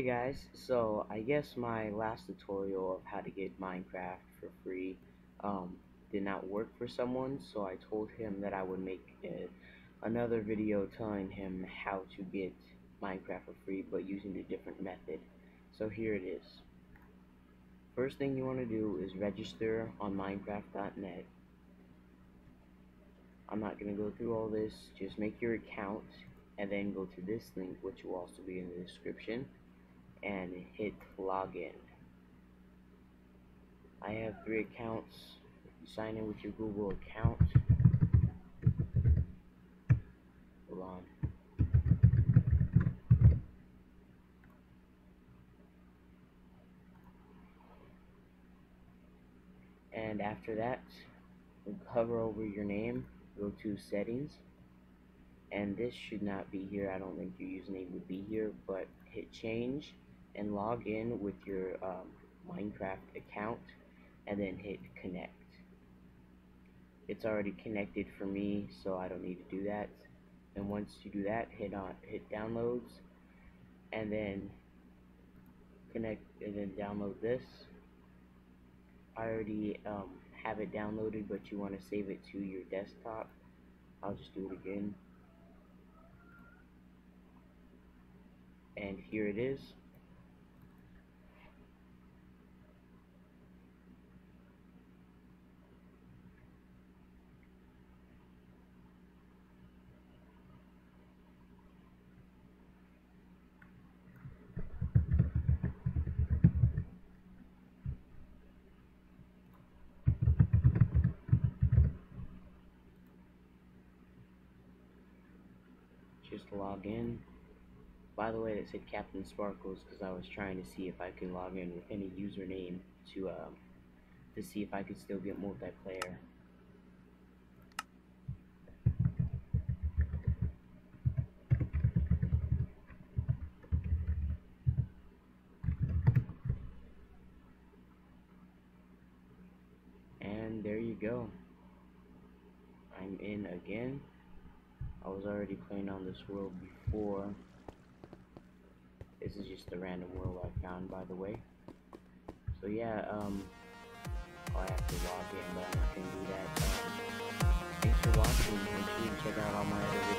Hey guys, so I guess my last tutorial of how to get Minecraft for free um, did not work for someone, so I told him that I would make a, another video telling him how to get Minecraft for free, but using a different method. So here it is. First thing you want to do is register on Minecraft.net. I'm not going to go through all this, just make your account and then go to this link which will also be in the description and hit login. I have three accounts. Sign in with your Google account. Hold on. And after that, hover over your name, go to settings, and this should not be here. I don't think your username would be here, but hit change and log in with your um, Minecraft account and then hit connect. It's already connected for me, so I don't need to do that. And once you do that, hit on hit downloads and then connect and then download this. I already um, have it downloaded, but you want to save it to your desktop. I'll just do it again. And here it is. Just log in. By the way, it said Captain Sparkles because I was trying to see if I could log in with any username to um, to see if I could still get multiplayer. And there you go. I'm in again. I was already playing on this world before. This is just a random world I found, by the way. So yeah, um, I have to log in, but I'm not gonna do that. Um, thanks for watching. Make sure you check out all my other